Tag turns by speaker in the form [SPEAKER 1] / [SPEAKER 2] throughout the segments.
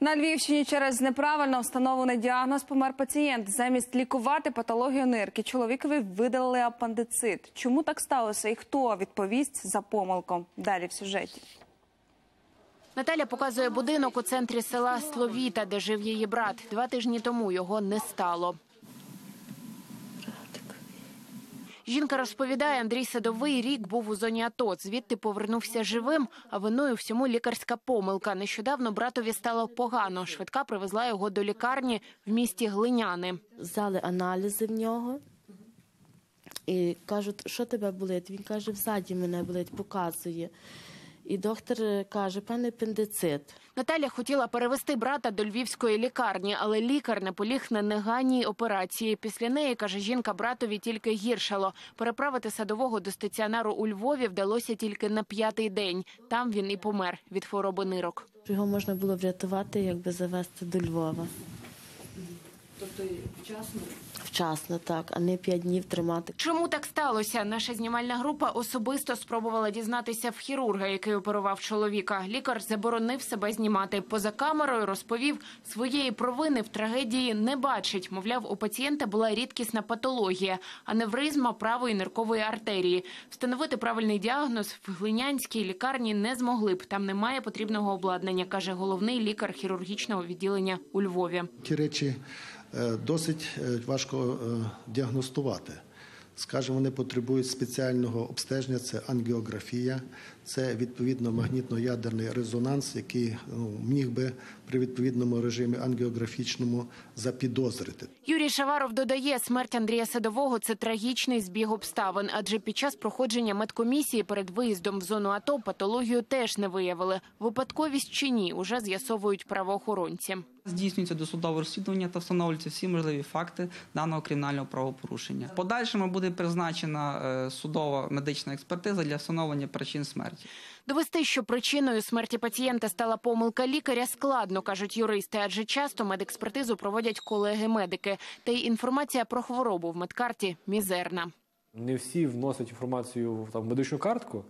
[SPEAKER 1] На Львівщині через неправильно встановлений діагноз помер пацієнт. Замість лікувати патологію нирки чоловікові видалили апандицит. Чому так сталося і хто відповість за помилку? Далі в сюжеті.
[SPEAKER 2] Наталя показує будинок у центрі села Словіта, де жив її брат. Два тижні тому його не стало. Жінка розповідає, Андрій Садовий рік був у зоні АТО. Звідти повернувся живим, а виною всьому лікарська помилка. Нещодавно братові стало погано. Швидка привезла його до лікарні в місті Глиняни.
[SPEAKER 3] Взяли аналізи в нього і кажуть, що тебе болить? Він каже, взаді мене болить, показує. І доктор е, каже, пане апендицит.
[SPEAKER 2] Наталя хотіла перевести брата до львівської лікарні, але лікар не поліг на негайній операції. Після неї, каже жінка, братові тільки гіршало. Переправити садового до стаціонару у Львові вдалося тільки на п'ятий день. Там він і помер від хвороби нирок.
[SPEAKER 3] Його можна було врятувати, якби завести до Львова.
[SPEAKER 2] Тобто вчасно.
[SPEAKER 3] Вчасно, так, а не п'ять днів тримати.
[SPEAKER 2] Чому так сталося? Наша знімальна група особисто спробувала дізнатися в хірурга, який оперував чоловіка. Лікар заборонив себе знімати. Поза камерою розповів, своєї провини в трагедії не бачить. Мовляв, у пацієнта була рідкісна патологія, аневризма правої ниркової артерії. Встановити правильний діагноз в глинянській лікарні не змогли б. Там немає потрібного обладнання, каже головний лікар хірургічного відділення у Львові.
[SPEAKER 4] Ті речі досить е, важко е, діагностувати. Скажімо, вони потребують спеціального обстеження, це ангіографія, це відповідно магнітно-ядерний резонанс, який ну, міг би при відповідному режимі ангіографічному запідозрити.
[SPEAKER 2] Юрій Шаваров додає, смерть Андрія Садового це трагічний збіг обставин, адже під час проходження медкомісії перед виїздом в зону АТО патологію теж не виявили. Випадковість чи ні, уже з'ясовують правоохоронці.
[SPEAKER 5] Здійснюється досудове розслідування та встановлюються всі можливі факти даного кримінального правопорушення. Подальшому буде призначена е, судова медична експертиза для встановлення причин смерті.
[SPEAKER 2] Довести, що причиною смерті пацієнта стала помилка лікаря, складно, кажуть юристи, адже часто медекспертизу проводять колеги-медики. Та й інформація про хворобу в медкарті мізерна.
[SPEAKER 6] Не всі вносять інформацію в там, медичну картку.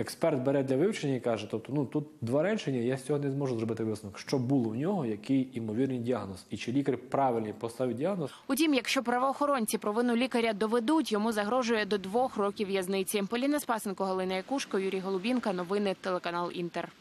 [SPEAKER 6] Експерт бере для вивчення і каже, тобто, ну тут два речення, я з цього не зможу зробити висновок. Що було в нього, який імовірний діагноз, і чи лікар правильний поставив діагноз.
[SPEAKER 2] Утім, якщо правоохоронці провину лікаря доведуть, йому загрожує до двох років в'язниці. Поліна Спасенко, Галина Якушко, Юрій Голубінка. Новини телеканал Інтер.